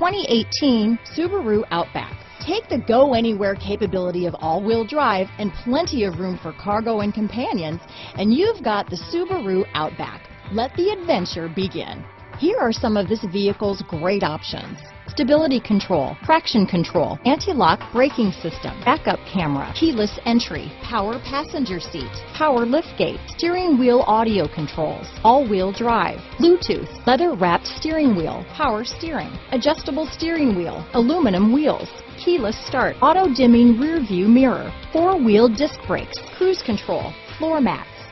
2018 Subaru Outback. Take the go anywhere capability of all-wheel drive and plenty of room for cargo and companions, and you've got the Subaru Outback. Let the adventure begin. Here are some of this vehicle's great options. Stability control, traction control, anti-lock braking system, backup camera, keyless entry, power passenger seat, power liftgate, steering wheel audio controls, all-wheel drive, Bluetooth, leather wrapped steering wheel, power steering, adjustable steering wheel, aluminum wheels, keyless start, auto dimming rear view mirror, four wheel disc brakes, cruise control, floor mats,